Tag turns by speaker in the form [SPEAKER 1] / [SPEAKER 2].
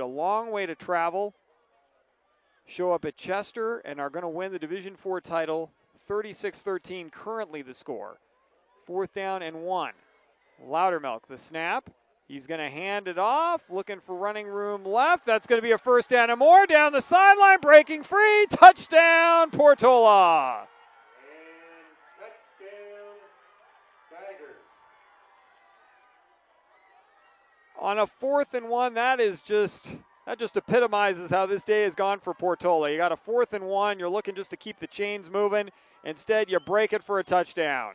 [SPEAKER 1] a long way to travel. Show up at Chester and are going to win the Division Four title 36 13, currently the score. Fourth down and one. Loudermilk, the snap. He's going to hand it off, looking for running room left. That's going to be a first down and more. Down the sideline, breaking free. Touchdown, Portola. On a fourth and one, that is just that just epitomizes how this day has gone for Portola. You got a fourth and one, you're looking just to keep the chains moving. Instead, you break it for a touchdown.